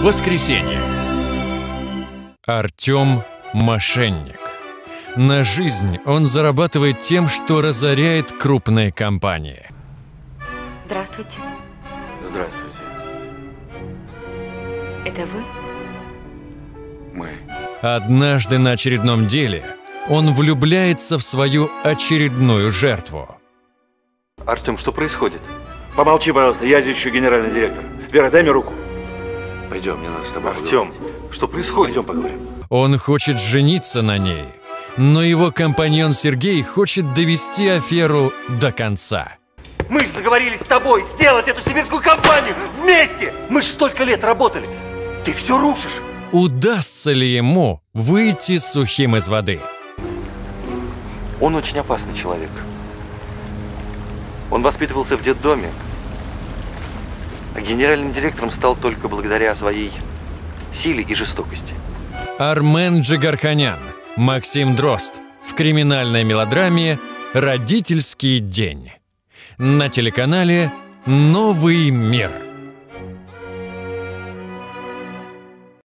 Воскресенье. Артем – мошенник. На жизнь он зарабатывает тем, что разоряет крупные компании. Здравствуйте. Здравствуйте. Это вы? Мы. Однажды на очередном деле он влюбляется в свою очередную жертву. Артем, что происходит? Помолчи, пожалуйста, я здесь еще генеральный директор. Вера, дай мне руку. Пойдем, мне надо с тобой Артем, что происходит? Пойдем поговорим. Он хочет жениться на ней, но его компаньон Сергей хочет довести аферу до конца. Мы же договорились с тобой сделать эту сибирскую компанию вместе! Мы же столько лет работали! Ты все рушишь! Удастся ли ему выйти сухим из воды? Он очень опасный человек. Он воспитывался в детдоме, генеральным директором стал только благодаря своей силе и жестокости. Армен Джигарханян, Максим Дрозд в криминальной мелодраме «Родительский день» на телеканале «Новый мир».